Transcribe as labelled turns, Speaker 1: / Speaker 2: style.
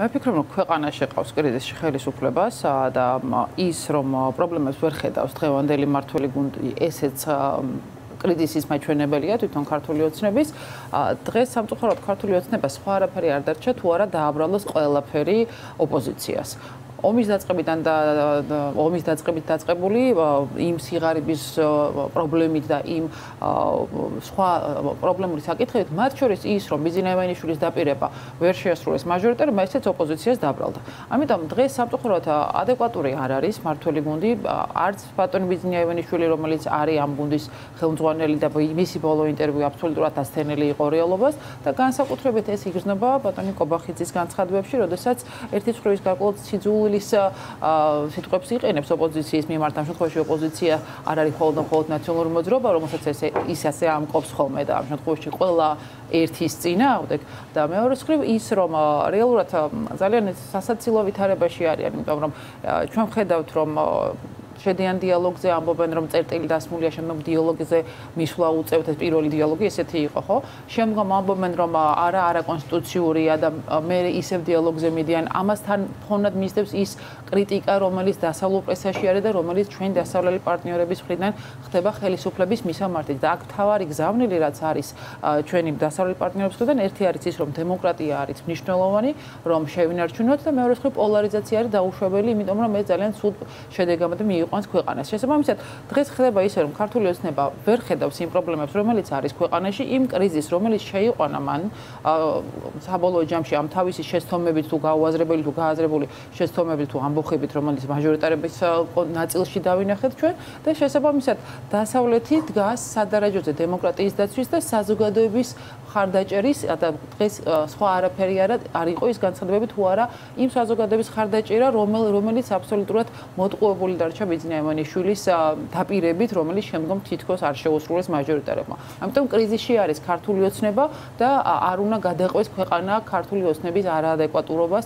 Speaker 1: მე ვფიქრობ, რომ ქვეყანაში ყავს კრიზისი ხელისუფლებას და ის რომ პრობლემებს ვერ ხედავს დღევანდელი მართველი გუნდი, ესეც კრიზისის მაჩვენებელია თვითონ ქართული ოცნების. დღეს სამწუხაროდ ქართული ოცნება სხვა არაფერი არ დარჩა თუ არა დააბრალოს ყველაფერი ოპოზიციას. ომის დაწყებიდან და ომის დაწყებით დაწყებული იმ სიღარიბის პრობლემით და იმ სხვა პრობლემური საკითხებით მათ შორის ის რომ ბიზნესმენიშვილის დაპირება ვერ შეასრულეს მაჟორიტარმა ესეც ოპოზიციას დაბრალდა. ამიტომ დღეს სამწუხაროდ ადეკვატური არ არის მართველი გუნდი არც ბატონ ბიზნესმენიშვილი რომელიც არის ამ გუნდის ხელმძღვანელი და მისი ბოლო ინტერვიუ აბსოლუტურად ასთენელი იყო რეალობას და განსაკუთრებით ეს იგრძნობა ბატონი კობახიძის განცხადებებში, როდესაც ერთი ცხრილის გარკვეულ სიძულ სროლის სიტყვებს იყენებს ოპოზიციის მიმართ. ამ შემთხვევაში ოპოზიცია არ არის მხოლოდ მხოლოდ ნაციონალური მოძრაობა რომელსაც ეს ის ასე ამკობს ხოლმე და ამ შემთხვევაში ყველა ერთის წინააღმდეგ და მეორე მხრივ ის რომ რეალურად ძალიან სასაცილო ვითარებაში არიან იმიტომ რომ ჩვენ ხედავთ რომ შედიან დიალოგზე ამბობენ რომ წერტილი დასმულია შემდგომ დიალოგზე მისვლა უწევთ ეს პირველი დიალოგი ესეთი იყო ხო? შემდგომ ამბობენ რომ არა არა კონსტიტუციურია და მე ისევ დიალოგზე მიდიან. ამასთან ფონად მისდევს ის კრიტიკა რომელიც დასავლურ პრესაში არის და რომელიც ჩვენ დასავლელი პარტნიორების მხრიდან ხდება ხელისუფლების მისამართით. და აქ თავარი გზავნილი რაც არის ჩვენი დასავლელი პარტნიორების მხრიდან ერთი არის ის რომ დემოკრატია არის მნიშვნელოვანი რომ შევინარჩუნოთ და მეორე მხრივ პოლარიზაცია არის დაუშვებელი იმიტომ რომ ეს ძალიან სულ შედეგამდე მიიღო იყვანს ქვეყანას. შესაბამისად, დღეს ხდება ისე, რომ ქართული ოცნება ვერ ხედავს იმ პრობლემებს, რომელიც არის ქვეყანაში, იმ კრიზისს, რომელიც შეიყვანა მან საბოლოო ჯამში ამ თავისი შეცდომებით თუ გაუაზრებელი თუ გააზრებული შეცდომებით თუ ამბოხებით, რომელიც მაჟორიტარების ნაწილში დავინახეთ ჩვენ და შესაბამისად, დასავლეთი დგას სადარაჯოზე დემოკრატიის დაცვის და საზოგადოების ხარდაჭერის და დღეს სხვა არაფერი არა არ იყო ის განცხადებები თუ არა იმ საზოგადოების ხარდაჭერა რომელიც აბსოლუტურად მოტყუებული დარჩა ბიზნესმენიშვილის დაპირებით, რომელიც შემდგომ თითქოს არ შეუსრულეს მაჟორიტარებმა. ამიტომ კრიზისში არის ქართული ოცნება და არ უნდა გადაყვეს ქვეყანა ქართული ოცნების არაადეკვატურობას